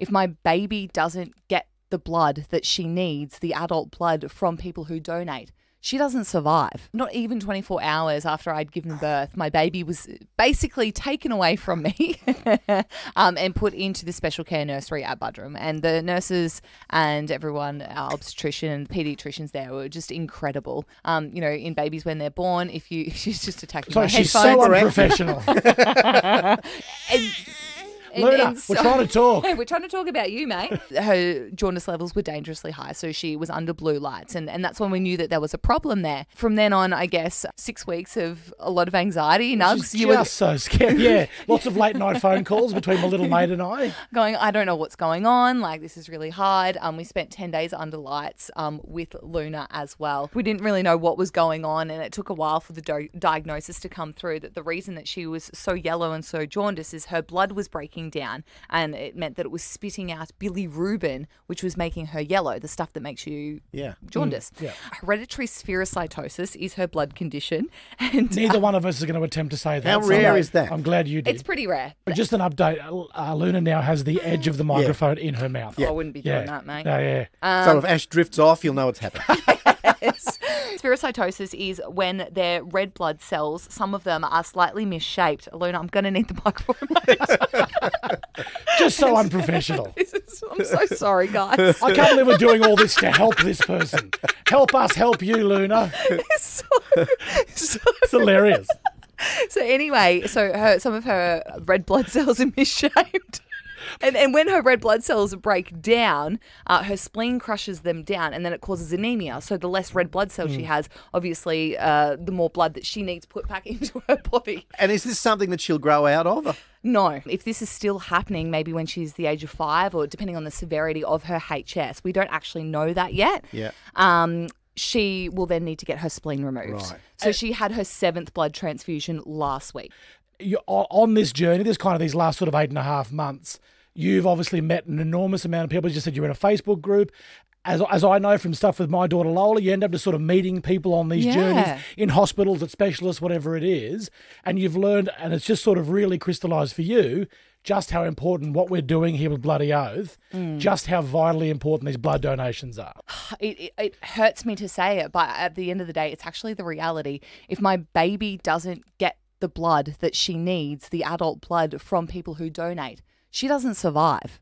if my baby doesn't get the blood that she needs, the adult blood from people who donate, she doesn't survive. Not even 24 hours after I'd given birth, my baby was basically taken away from me um, and put into the special care nursery at Buderim. And the nurses and everyone, our obstetrician and pediatricians there were just incredible. Um, you know, in babies when they're born, if you, she's just attacking So my she's headphones. so unprofessional. And- and- Luna, we're so- trying to talk. We're trying to talk about you, mate. Her jaundice levels were dangerously high, so she was under blue lights, and, and that's when we knew that there was a problem there. From then on, I guess six weeks of a lot of anxiety. Nugs, you were just so scared. Yeah, lots of late night phone calls between my little mate and I. going, I don't know what's going on. Like this is really hard. Um, we spent ten days under lights um with Luna as well. We didn't really know what was going on, and it took a while for the do- diagnosis to come through. That the reason that she was so yellow and so jaundiced is her blood was breaking down, and it meant that it was spitting out bilirubin, which was making her yellow, the stuff that makes you Yeah. jaundice. yeah. Hereditary spherocytosis is her blood condition, and Neither one of us is going to attempt to say that. How so rare I'm- is that? I'm glad you did. it's pretty rare. But just an update. Uh, Luna now has the edge of the microphone in her mouth. I wouldn't be Yeah. doing that, mate. Yeah, yeah. Um, so if Ash drifts off, you'll know it's happened. Yes. Spherocytosis is when their red blood cells, some of them are slightly misshaped. Luna, I'm going to need the mic microphone. mate. Just so unprofessional. This is- I'm so sorry, guys. I can't believe we're doing all this to help this person. Help us help you, Luna. so, so, It's hilarious. so anyway, so her, some of her red blood cells are misshaped. And, and when her red blood cells break down, uh, her spleen crushes them down, and then it causes anemia. So the less red blood cells she has, obviously, uh, the more blood that she needs put back into her body. and is this something that she'll grow out of? No. If this is still happening, maybe when she's the age of five, or depending on the severity of her HS, we don't actually know that yet. Yeah. Um, she will then need to get her spleen removed. Right. So she had her seventh blood transfusion last week. You on this journey, this kind of these last sort of eight and a half months, you've obviously met an enormous amount of people. You just said you're in a Facebook group. As, as I know from stuff with my daughter Lola, you end up just sort of meeting people on these Yeah. journeys in hospitals, at specialists, whatever it is. And you've learned, and it's just sort of really crystallized for you just how important what we're doing here with Bloody Oath, mm. just how vitally important these blood donations are. It, it, it hurts me to say it, but at the end of the day, it's actually the reality. If my baby doesn't get the blood that she needs, the adult blood from people who donate, she doesn't survive.